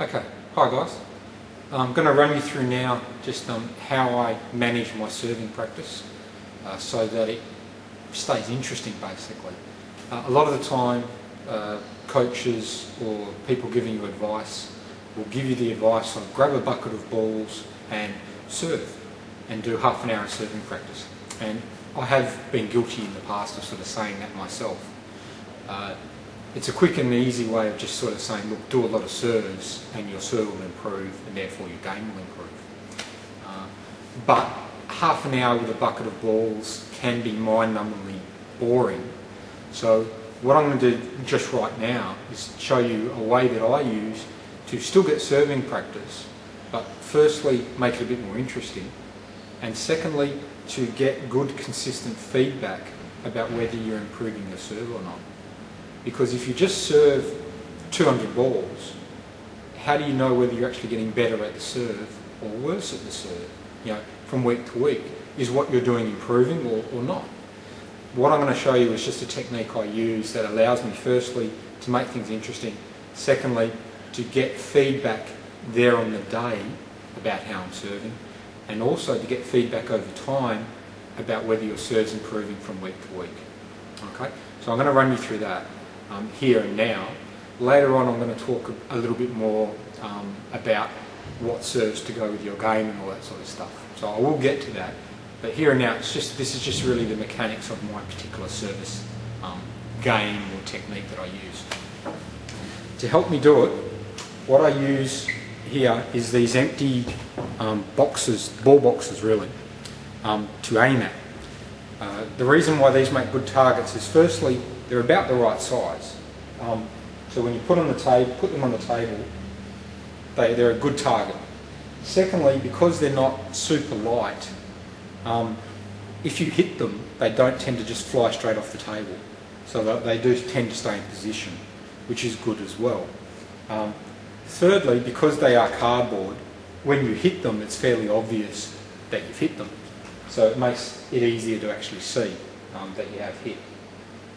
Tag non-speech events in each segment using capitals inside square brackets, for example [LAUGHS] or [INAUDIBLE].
Okay, hi guys. I'm going to run you through now just um, how I manage my serving practice uh, so that it stays interesting basically. Uh, a lot of the time uh, coaches or people giving you advice will give you the advice of grab a bucket of balls and serve and do half an hour of serving practice. And I have been guilty in the past of sort of saying that myself. It's a quick and easy way of just sort of saying, look, do a lot of serves and your serve will improve and therefore your game will improve. Uh, but half an hour with a bucket of balls can be mind-numbingly boring. So what I'm going to do just right now is show you a way that I use to still get serving practice, but firstly make it a bit more interesting, and secondly to get good consistent feedback about whether you're improving your serve or not. Because if you just serve 200 balls, how do you know whether you're actually getting better at the serve or worse at the serve? You know, from week to week. Is what you're doing improving or, or not? What I'm going to show you is just a technique I use that allows me firstly to make things interesting, secondly to get feedback there on the day about how I'm serving, and also to get feedback over time about whether your serve's improving from week to week. Okay, so I'm going to run you through that um, here and now. Later on I'm going to talk a, little bit more um, about what serves to go with your game and all that sort of stuff. So I will get to that. But here and now, it's just this is just really the mechanics of my particular service um, game or technique that I use. To help me do it, what I use here is these empty um, boxes, ball boxes really, um, to aim at. Uh, the reason why these make good targets is firstly, they're about the right size. Um, so when you put, on the table, put them on the table, they, they're a good target. Secondly, because they're not super light, um, if you hit them, they don't tend to just fly straight off the table. So they do tend to stay in position, which is good as well. Um, thirdly, because they are cardboard, when you hit them, it's fairly obvious that you've hit them. So it makes it easier to actually see um, that you have hit.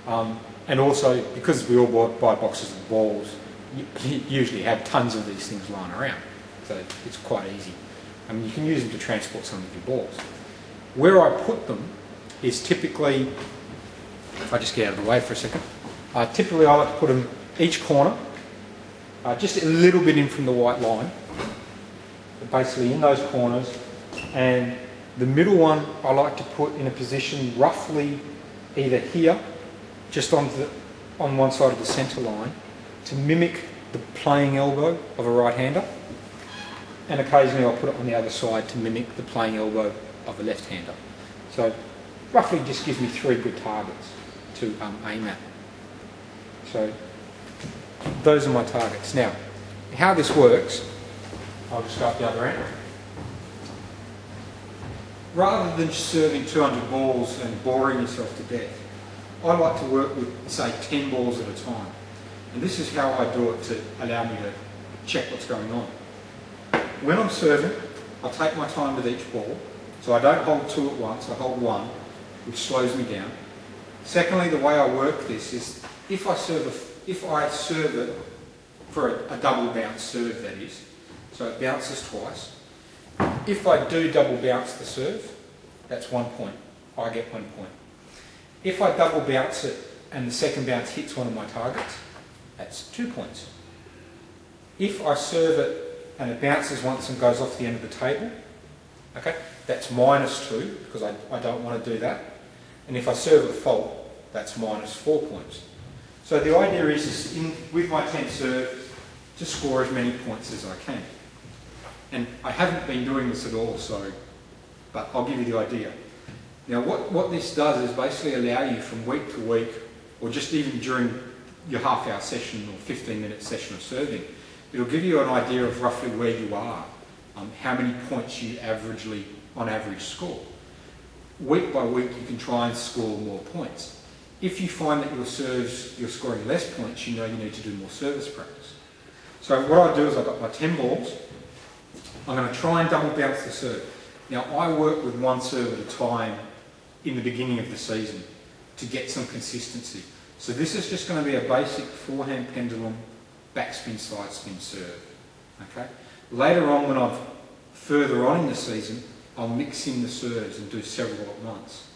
Um, and also, because we all buy boxes of balls, you usually have tons of these things lying around. So it's quite easy. I mean, you can use them to transport some of your balls. Where I put them is typically, if I just get out of the way for a second, uh, typically I like to put them each corner, uh, just a little bit in from the white line, basically in those corners, and the middle one I like to put in a position roughly either here, just on, the, on one side of the centre line, to mimic the playing elbow of a right-hander, and occasionally I'll put it on the other side to mimic the playing elbow of a left-hander. So roughly just gives me three good targets to um, aim at. So those are my targets. Now, how this works, I'll just go up the other end. Rather than serving 200 balls and boring yourself to death, I like to work with, say, 10 balls at a time. And this is how I do it to allow me to check what's going on. When I'm serving, I take my time with each ball. So I don't hold two at once, I hold one, which slows me down. Secondly, the way I work this is if I serve, a, if I serve it for a, a double bounce serve, that is, so it bounces twice. If I do double bounce the serve, that's one point. I get one point. If I double bounce it and the second bounce hits one of my targets, that's two points. If I serve it and it bounces once and goes off the end of the table, okay, that's minus two because I, I don't want to do that. And if I serve a fault, that's minus four points. So the idea is, is in, with my 10 serve to score as many points as I can. And I haven't been doing this at all, so, but I'll give you the idea. Now what, what this does is basically allow you from week to week, or just even during your half hour session or 15 minute session of serving, it'll give you an idea of roughly where you are, um, how many points you averagely, on average, score. Week by week you can try and score more points. If you find that your serves, you're scoring less points, you know you need to do more service practice. So what I do is I've got my 10 balls, I'm going to try and double bounce the serve. Now I work with one serve at a time in the beginning of the season to get some consistency. So this is just going to be a basic forehand pendulum backspin side spin serve. Okay. Later on, when I'm further on in the season, I'll mix in the serves and do several at once.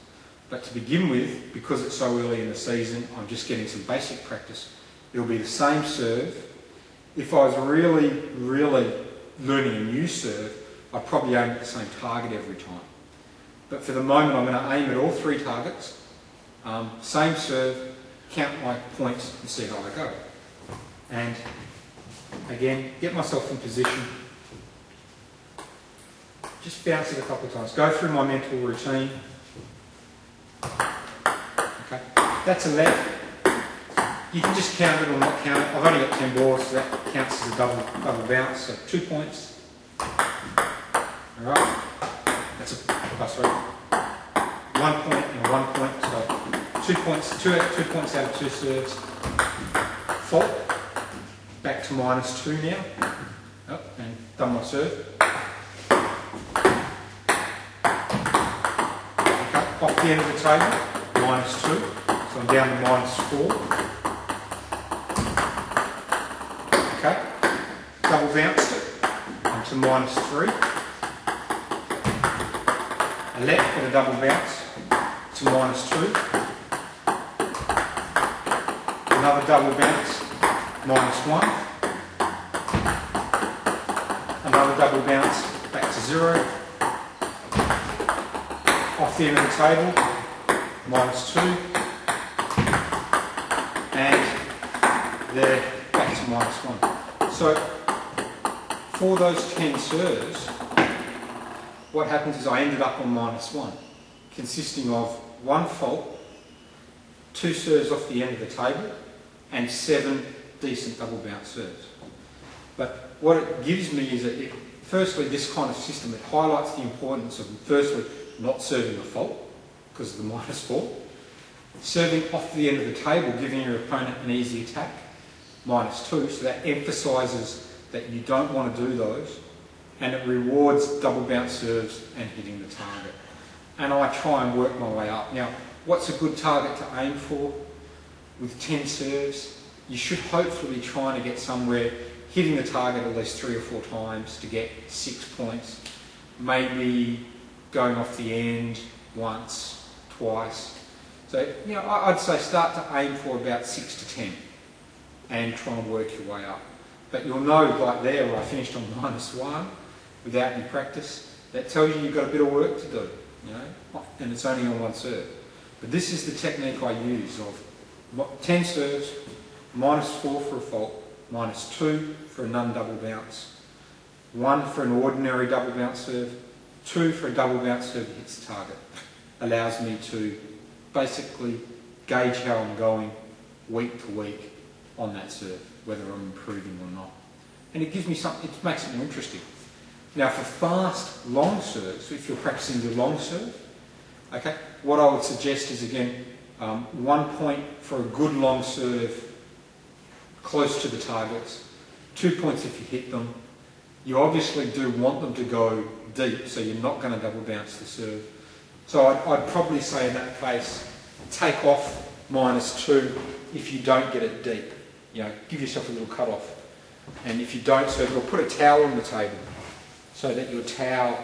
But to begin with, because it's so early in the season, I'm just getting some basic practice. It'll be the same serve. If I was really, really learning a new serve, I'd probably aim at the same target every time. But for the moment, I'm going to aim at all three targets, um, same serve, count my points and see how I go. And again, get myself in position, just bounce it a couple of times, go through my mental routine. Okay, that's a left. You can just count it or not count it. I've only got 10 balls, so that counts as a double, double bounce, so two points. Alright, three. One point and one point, so two points, two, two points out of two serves. Fault, back to minus two now. Oh, and done my serve. Okay, off the end of the table, minus two, so I'm down to minus four. Okay, double bounced it, to minus three. A left with a double bounce to minus two. Another double bounce, minus one. Another double bounce, back to zero. Off the end of the table, minus two. And there, back to minus one. So, for those 10 serves, what happens is I ended up on minus one, consisting of one fault, two serves off the end of the table, and seven decent double bounce serves. But what it gives me is that, it, firstly, this kind of system, it highlights the importance of, firstly, not serving a fault, because of the [LAUGHS] minus four, serving off the end of the table, giving your opponent an easy attack, minus two, so that emphasises that you don't want to do those, and it rewards double bounce serves and hitting the target. And I try and work my way up. Now, what's a good target to aim for? With 10 serves, you should hopefully be trying to get somewhere hitting the target at least three or four times to get six points. Maybe going off the end once, twice. So, you know, I'd say start to aim for about six to 10 and try and work your way up. But you'll know like there where I finished on minus one without any practice, that tells you you've got a bit of work to do, you know, and it's only on one serve. But this is the technique I use of 10 serves, minus 4 for a fault, minus 2 for a non-double bounce, 1 for an ordinary double bounce serve, 2 for a double bounce serve that hits the target. [LAUGHS] Allows me to basically gauge how I'm going week to week on that serve, whether I'm improving or not. And it gives me something, it makes it more interesting. Now for fast, long serves, if you're practicing your long serve, okay, what I would suggest is again, um, one point for a good long serve close to the targets, two points if you hit them. You obviously do want them to go deep, so you're not going to double bounce the serve. So I'd, I'd probably say in that case, take off minus two if you don't get it deep. You know, give yourself a little cut off. And if you don't serve, or put a towel on the table so that your towel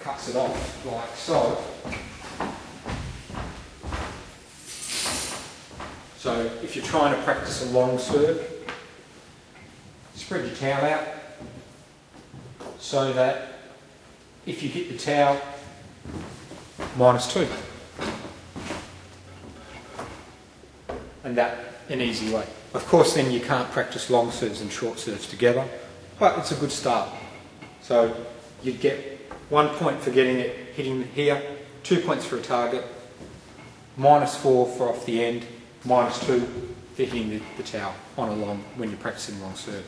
cuts it off, like so. So if you're trying to practice a long serve, spread your towel out so that if you hit the towel, minus two. And that an easy way. Of course then you can't practice long serves and short serves together, but it's a good start. So you'd get one point for getting it hitting here, two points for a target, minus four for off the end, minus two for hitting the, the towel on a long when you're practicing long serves.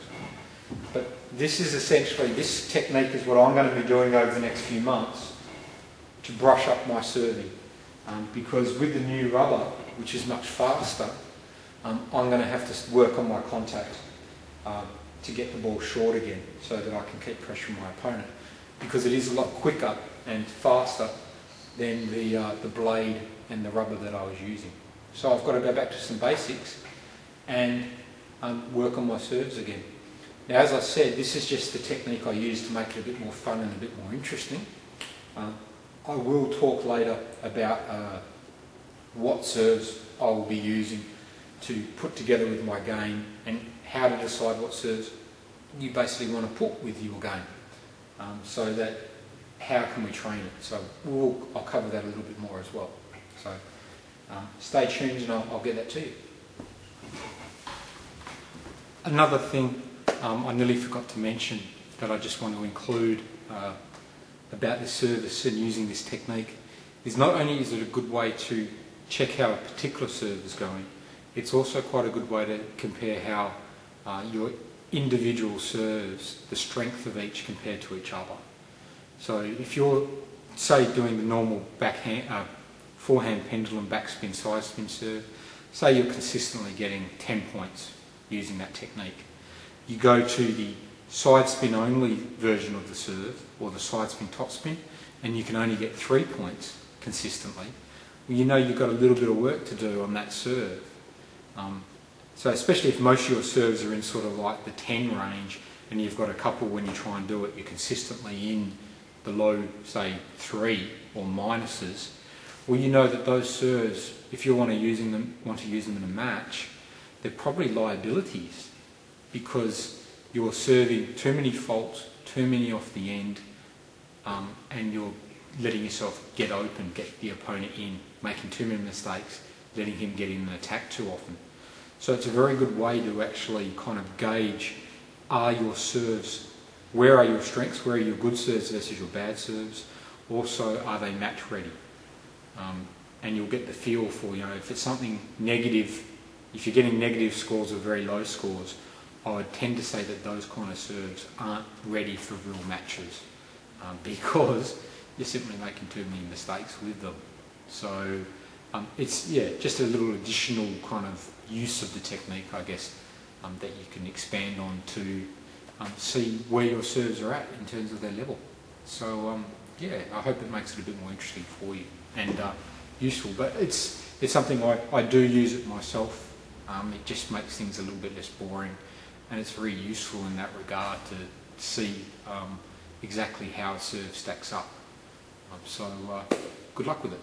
But this is essentially, this technique is what I'm going to be doing over the next few months to brush up my serving. Um, because with the new rubber, which is much faster, um, I'm going to have to work on my contact. Um, to get the ball short again so that I can keep pressuring my opponent because it is a lot quicker and faster than the, uh, the blade and the rubber that I was using. So I've got to go back to some basics and um, work on my serves again. Now, as I said, this is just the technique I use to make it a bit more fun and a bit more interesting. Um, I will talk later about uh, what serves I will be using to put together with my game and how to decide what serves you basically want to put with your game. Um, so that how can we train it? So we'll, I'll cover that a little bit more as well. So um, stay tuned and I'll, I'll get that to you. Another thing um, I nearly forgot to mention that I just want to include uh, about this service and using this technique is not only is it a good way to check how a particular serve is going, it's also quite a good way to compare how uh, your individual serves, the strength of each compared to each other. So if you're, say, doing the normal backhand, uh, forehand pendulum backspin side spin serve, say you're consistently getting 10 points using that technique. You go to the side spin only version of the serve or the side spin top spin and you can only get three points consistently. Well, you know you've got a little bit of work to do on that serve. Um, so especially if most of your serves are in sort of like the 10 range and you've got a couple when you try and do it, you're consistently in the low, say, three or minuses, well, you know that those serves, if you want to using them, want to use them in a match, they're probably liabilities because you're serving too many faults, too many off the end, um, and you're letting yourself get open, get the opponent in, making too many mistakes, letting him get in an attack too often. So it's a very good way to actually kind of gauge are your serves, where are your strengths, where are your good serves versus your bad serves, also are they match ready. Um, and you'll get the feel for, you know, if it's something negative, if you're getting negative scores or very low scores, I would tend to say that those kind of serves aren't ready for real matches um, [LAUGHS] because you're simply making too many mistakes with them. So um, it's yeah, just a little additional kind of use of the technique, I guess, um, that you can expand on to um, see where your serves are at in terms of their level. So um, yeah, I hope it makes it a bit more interesting for you and uh, useful. But it's it's something I, I do use it myself. Um, it just makes things a little bit less boring, and it's very useful in that regard to see um, exactly how a serve stacks up. so uh, good luck with it.